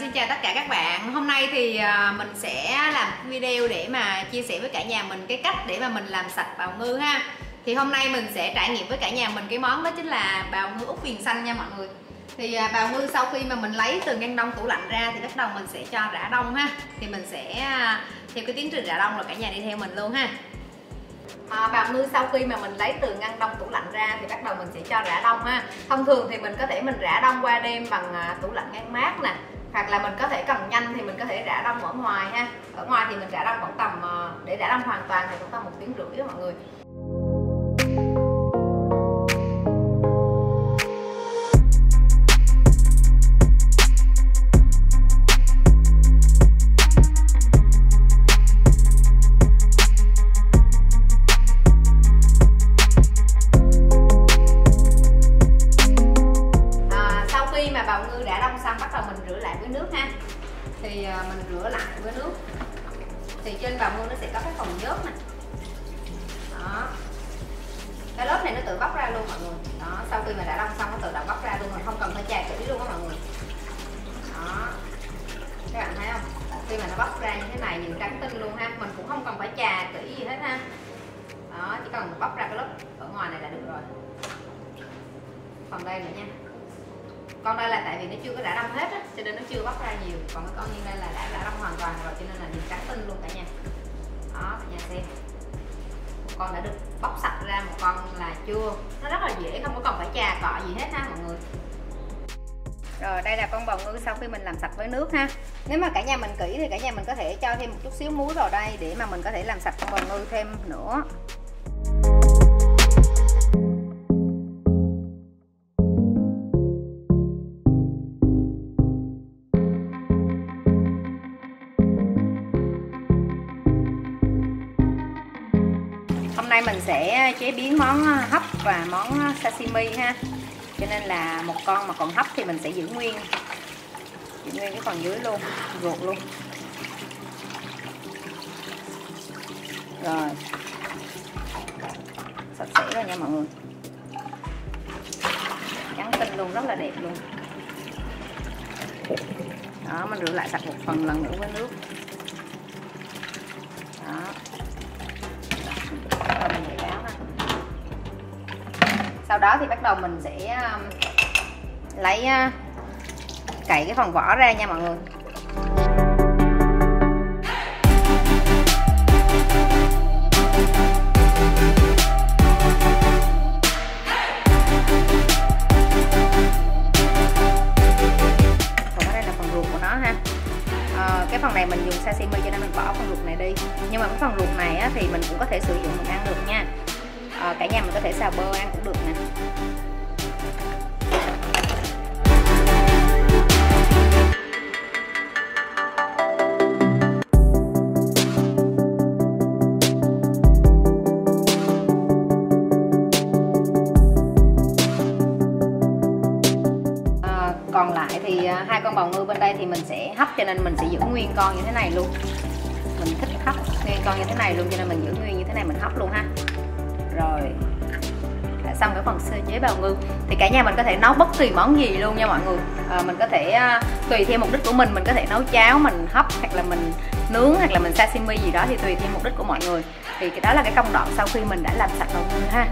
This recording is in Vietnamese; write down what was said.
xin chào tất cả các bạn. Hôm nay thì ờ, mình sẽ làm video để mà chia sẻ với cả nhà mình cái cách để mà mình làm sạch bào ngư ha. Thì hôm nay mình sẽ trải nghiệm với cả nhà mình cái món đó chính là bào ngư út viền xanh nha mọi người. Thì ờ, bào ngư sau khi mà mình lấy từ ngăn đông tủ lạnh ra thì bắt đầu mình sẽ cho rã đông ha. Thì mình sẽ ờ, theo cái tiến trình rã đông là cả nhà đi theo mình luôn ha. À, bào ngư sau khi mà mình lấy từ ngăn đông tủ lạnh ra thì bắt đầu mình sẽ cho rã đông ha. Thông thường thì mình có thể mình rã đông qua đêm bằng à, tủ lạnh ngăn mát nè hoặc là mình có thể cần nhanh thì mình có thể rã đông ở ngoài ha. Ở ngoài thì mình rã đông khoảng tầm ờ, để rã đông hoàn toàn thì khoảng tầm một tiếng rưỡi đó mọi người. Thì trên bào mua nó sẽ có cái phần nhớt này đó. Cái lớp này nó tự bóc ra luôn mọi người. Đó, sau khi mà đã đông xong nó tự động bóc ra luôn mình không cần phải chà kỹ luôn đó mọi người. Đó. Các bạn thấy không? Khi mà nó bóc ra như thế này, nhìn trắng tinh luôn ha. Mình cũng không cần phải chà kỹ gì hết ha. Đó, chỉ cần bóc ra cái lớp ở ngoài này là được rồi. Phần đây nữa nha con đây là tại vì nó chưa có đã đông hết á, cho nên nó chưa bóc ra nhiều. Còn cái con như đây là đã đã đông hoàn toàn rồi, cho nên là nhìn trắng tinh luôn cả nhà. Đó, cả nhà xem. Một con đã được bóc sạch ra, một con là chưa. Nó rất là dễ, không có cần phải chà cọ gì hết ha, mọi người. Rồi, đây là con bào ngư sau khi mình làm sạch với nước ha. Nếu mà cả nhà mình kỹ thì cả nhà mình có thể cho thêm một chút xíu muối vào đây để mà mình có thể làm sạch con bào ngư thêm nữa. Nay mình sẽ chế biến món hấp và món sashimi ha. Cho nên là một con mà còn hấp thì mình sẽ giữ nguyên. Giữ nguyên cái phần dưới luôn, ruột luôn. Rồi. Sạch sẽ rồi nha mọi người. Trắng tinh luôn, rất là đẹp luôn. Đó, mình rửa lại sạch một phần lần nữa với nước. Đó rồi mình để ráo ha sau đó thì bắt đầu mình sẽ um, lấy uh, cậy cái phần vỏ ra nha mọi người. Còn đây là phần ruột của nó ha. Ờ, cái phần này mình dùng sashimi cho nên mình bỏ phần ruột này đi. Nhưng mà cái phần ruột này á, thì mình cũng có thể sử dụng mình ăn được nha. Ờ, cả nhà mình có thể xào bơ ăn cũng được nè. Ờ, còn lại thì ờ, hai con bào ngư bên đây thì mình sẽ hấp cho nên mình sẽ giữ nguyên con như thế này luôn. Mình thích hấp nguyên con như thế này luôn cho nên mình giữ nguyên như thế này mình hấp luôn ha rồi. Đã xong cái phần sơ chế bào ngư. Thì cả nhà mình có thể nấu bất kỳ món gì luôn nha mọi người. À, mình có thể à, tùy theo mục đích của mình mình có thể nấu cháo mình hấp hoặc là mình nướng hoặc là mình sashimi gì đó thì tùy theo mục đích của mọi người. Thì cái đó là cái công đoạn sau khi mình đã làm sạch bào ngư ha.